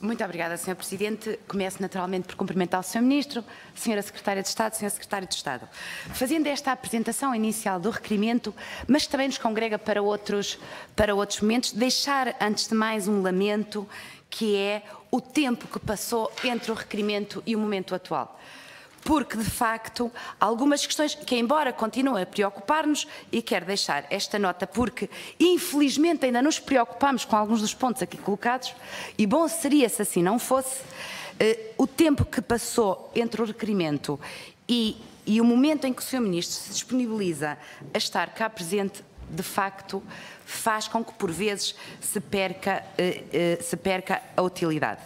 Muito obrigada, Sr. Presidente. Começo naturalmente por cumprimentar o Sr. Ministro, Sra. Secretária de Estado, Sr. Secretário de Estado. Fazendo esta apresentação inicial do requerimento, mas também nos congrega para outros, para outros momentos, deixar antes de mais um lamento que é o tempo que passou entre o requerimento e o momento atual porque, de facto, algumas questões que, embora continuem a preocupar-nos, e quero deixar esta nota, porque, infelizmente, ainda nos preocupamos com alguns dos pontos aqui colocados, e bom seria se assim não fosse, eh, o tempo que passou entre o requerimento e, e o momento em que o Sr. Ministro se disponibiliza a estar cá presente, de facto, faz com que, por vezes, se perca, eh, eh, se perca a utilidade.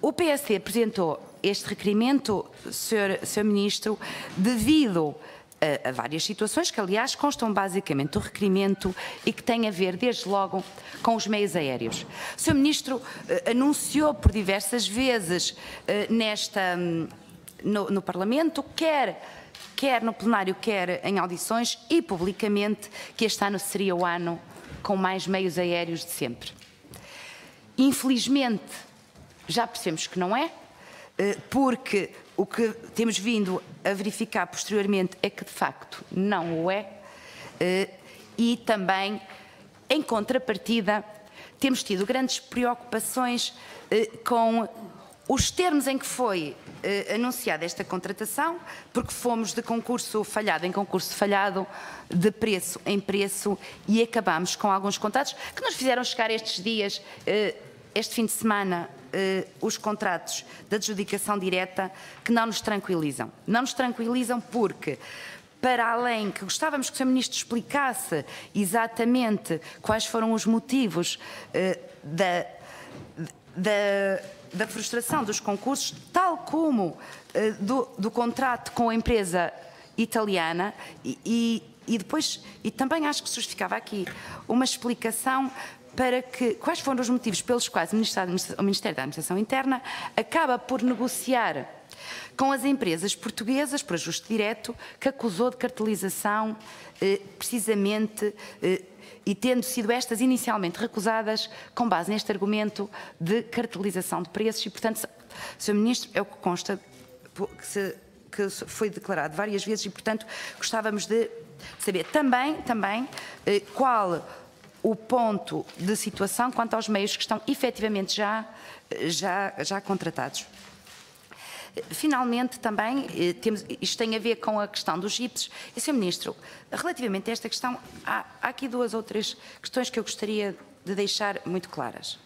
O PSD apresentou este requerimento, Sr. Ministro, devido a, a, várias situações que, aliás, constam basicamente do requerimento e que têm a ver, desde logo, com os meios aéreos. O Sr. Ministro eh, anunciou por diversas vezes eh, nesta, hum, no, no Parlamento, quer quer no plenário, quer em audições e publicamente, que este ano seria o ano com mais meios aéreos de sempre. Infelizmente, já percebemos que não é, eh, porque o que temos vindo a verificar posteriormente é que de facto não o é, eh, e também, em contrapartida, temos tido grandes preocupações eh, com os termos em que foi anunciada esta contratação, porque fomos de concurso falhado em concurso falhado, de preço em preço, e acabamos com alguns contratos que nos fizeram chegar estes dias, este fim de semana, eh, os contratos de adjudicação direta que não nos tranquilizam. Não nos tranquilizam porque para além que gostávamos que o Sr. Ministro explicasse exatamente quais foram os motivos eh, da, da, da, frustração dos concursos, tal como eh, do, do, contrato com a empresa italiana e, e, e depois, e também acho que justificava aqui uma explicação para que quais foram os motivos pelos quais o Ministério, da Administração Interna acaba por negociar com as empresas portuguesas, por ajuste direto, que acusou de cartelização, eh, precisamente, eh, e tendo sido estas inicialmente recusadas com base neste argumento de cartelização de preços, e portanto, Sr. Ministro, é o que consta que foi declarado várias vezes, e portanto gostávamos de saber também, também eh, qual o ponto de situação quanto aos meios que estão efetivamente já, já, já contratados. Finalmente, também, eh, temos, isto tem a ver com a questão dos GIPs. E, Sr. Ministro, relativamente a esta questão, há, há aqui duas ou três questões que eu gostaria de deixar muito claras.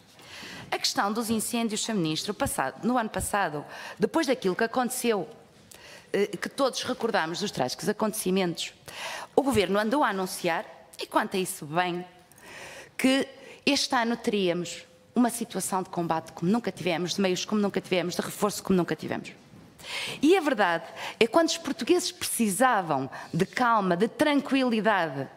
A questão dos incêndios, Sr. Ministro, passado, no ano passado, depois daquilo que aconteceu, eh, que todos recordamos dos trágicos acontecimentos, o Governo andou a anunciar, e quanto a isso bem, que este ano teríamos uma situação de combate como nunca tivemos, de meios como nunca tivemos, de reforço como nunca tivemos. E a verdade é que quando os portugueses precisavam de calma, de tranquilidade,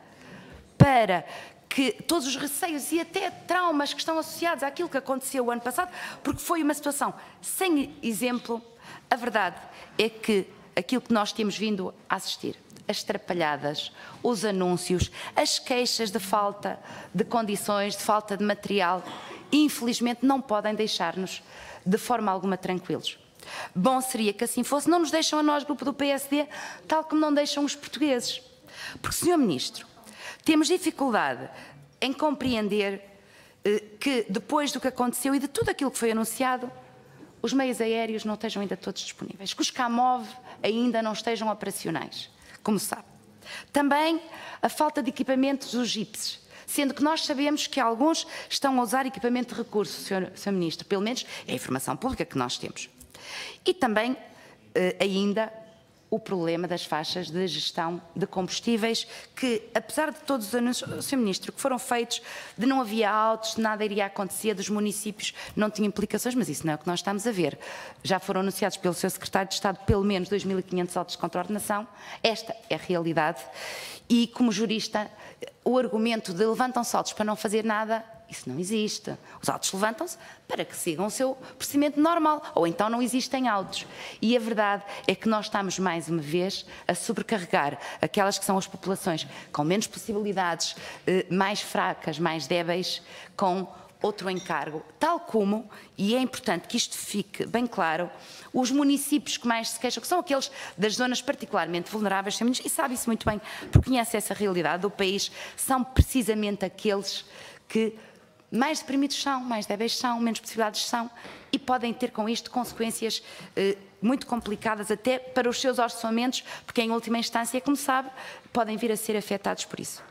para que todos os receios e até traumas que estão associados àquilo que aconteceu o ano passado, porque foi uma situação sem exemplo, a verdade é que aquilo que nós temos vindo a assistir as trapalhadas, os anúncios, as queixas de falta de condições, de falta de material, infelizmente não podem deixar-nos de forma alguma tranquilos. Bom seria que assim fosse, não nos deixam a nós, grupo do PSD, tal como não deixam os portugueses. Porque, Sr. Ministro, temos dificuldade em compreender eh, que depois do que aconteceu e de tudo aquilo que foi anunciado, os meios aéreos não estejam ainda todos disponíveis, que os CAMOV ainda não estejam operacionais como sabe. Também a falta de equipamentos dos GIPs, sendo que nós sabemos que alguns estão a usar equipamento de recurso, Sr. Ministro, pelo menos é a informação pública que nós temos. E também, eh, ainda, o problema das faixas de gestão de combustíveis, que apesar de todos os anúncios, Sr. Ministro, que foram feitos, de não havia autos, de nada iria acontecer, dos municípios não tinham implicações, mas isso não é o que nós estamos a ver. Já foram anunciados pelo Sr. Secretário de Estado pelo menos 2.500 autos contra a ordenação, esta é a realidade, e como jurista, o argumento de levantam saltos para não fazer nada isso não existe. Os autos levantam-se para que sigam o seu procedimento normal, ou então não existem autos. E a verdade é que nós estamos, mais uma vez, a sobrecarregar aquelas que são as populações com menos possibilidades, eh, mais fracas, mais débeis, com outro encargo, tal como, e é importante que isto fique bem claro, os municípios que mais se queixam, que são aqueles das zonas particularmente vulneráveis, e sabe isso muito bem, porque conhece essa realidade do país, são precisamente aqueles que mais deprimidos são, mais débeis são, menos possibilidades são e podem ter com isto consequências eh, muito complicadas até para os seus orçamentos, porque em última instância, como sabe, podem vir a ser afetados por isso.